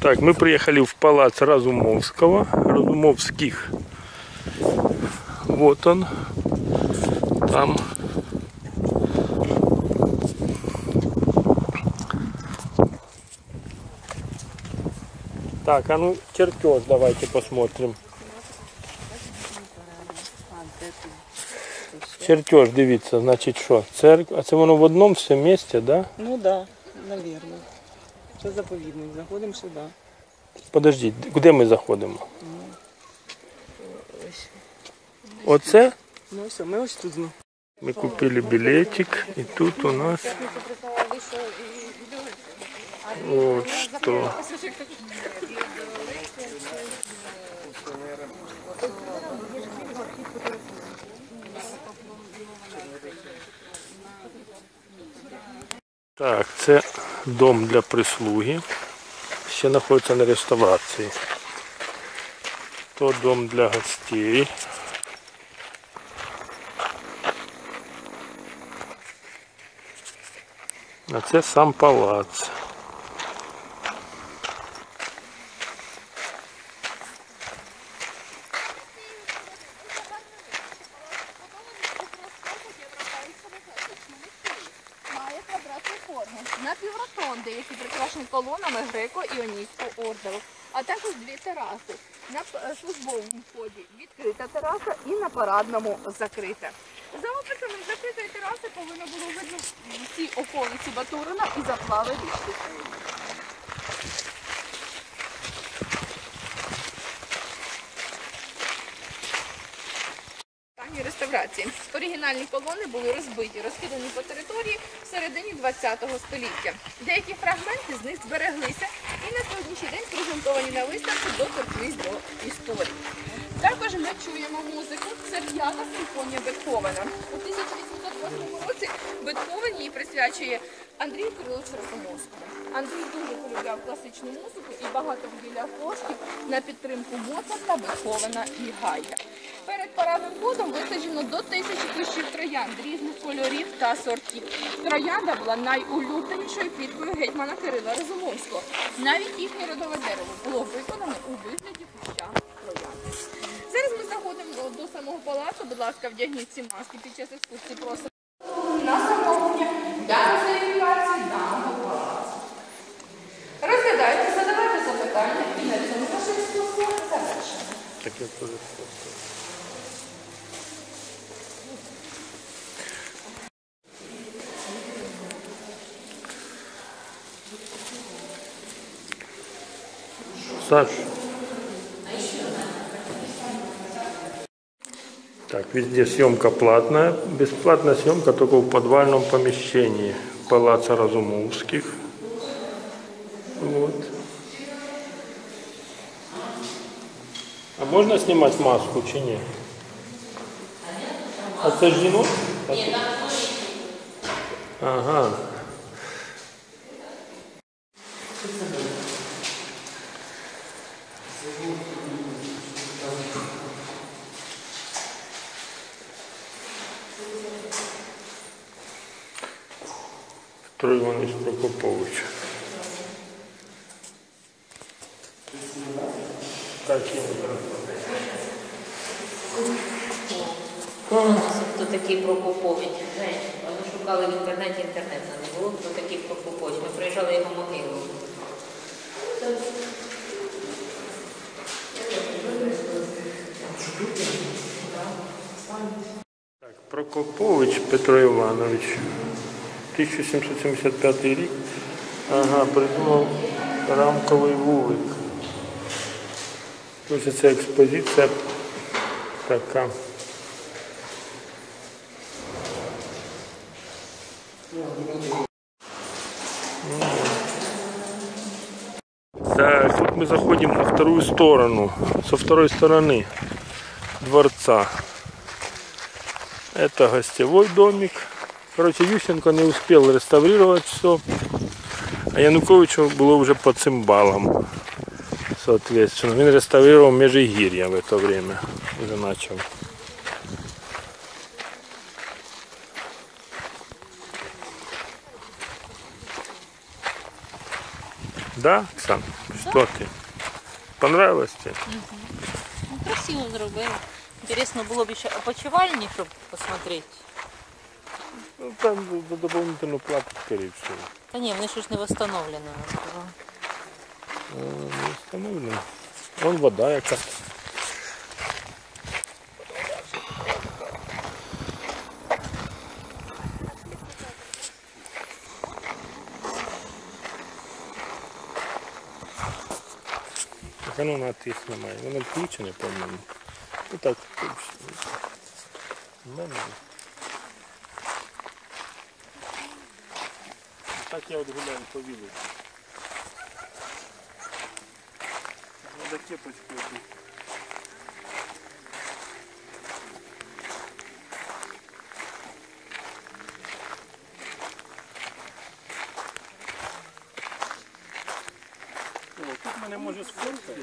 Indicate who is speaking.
Speaker 1: Так, мы приехали в палац Разумовского, Разумовских. Вот он. Там. Так, а ну чертеж давайте посмотрим. Чертеж, дивіться, значить що? Церква. А це воно в одному все місці, да?
Speaker 2: Ну да, наверное. Це заповідник. Заходимо сюди.
Speaker 1: Подождіть, куди ми заходимо? Оце?
Speaker 2: Ну все, ми ось тут знову.
Speaker 1: Мы купили билетик, и тут у нас вот что. Так, це дом для прислуги. Ще знаходиться на реставрації. То дом для гостей. А це сам палац.
Speaker 3: Які прикрашені колонами греко-іонійського ордеру, а також дві тераси. На е, службовому вході відкрита тераса і на парадному закрита. За описами закритої тераси повинно було видно всі околиці Батурина і заплави річки. Стані реставрації. Оригінальні колони були розбиті, розкидані по території в середині ХХ століття. Деякі фрагменти з них збереглися і на сьогоднішній день презентовані на виставці доторкнись до історії. Також ми чуємо музику. Це симфонія Бетховена. У 1808 році Бетховен її присвячує Андрію Кириловичу Росомовському. Андрій дуже полюбляв класичну музику і багато виділяв коштів на підтримку Моцарта, Бетховена і Гайда. Перед парадним входом висаджено до тисячі кущів троянд різних кольорів та сортів. Троянда була найулюбленішою квіткою гетьмана Кирила Розумовського. Навіть їхнє родове дерево було виконане у вигляді куща троянди. Зараз ми заходимо до, самого палацу. Будь ласка, вдягніть ці маски під час екскурсії. Просимо. На замовлення для русифікації даного палацу. Розглядайте, задавайте запитання і на цьому наша екскурсія завершена.
Speaker 1: Так я Саш. Так, везде съемка платная. Бесплатная съемка только в подвальном помещении Палаца Разумовских. Вот. А можна знімати маску чи ні? А це ж жінок? Ага. Петро Іванович Прокопович.
Speaker 4: Хто такий Прокопович? Ми шукали в інтернеті, інтернет не було, хто такий Прокопович. Ми приїжджали його могилу.
Speaker 1: Так, Прокопович Петро Іванович. 1775 рік. Ага, придумав рамковий вулик. Ось ця експозиція така. Так, тут мы заходим на вторую сторону, со второй стороны дворца. Это гостевой домик. Короче, Ющенко не успел реставрировать все. А Януковичу было уже по цимбалам. Соответственно. Він реставрировал Межигір'я в это время. Уже начал. Да, Оксан? Что ты? Понравилось тебе?
Speaker 4: Ну, красиво зробили. Інтересно було б ще опочивальні, щоб посмотрети.
Speaker 1: Ну, там д- дополнительную плату, скорее всего.
Speaker 4: Та ні, вони ж не восстановлені, вона сказала.
Speaker 1: Э, Не установлено. Вон вода яка. Так воно на тих немає. Воно включене, по-моєму. Ну так. В мене. Так я от гуляю по вілу. Надо кепочку одеть. О, тут мене може сфоткати.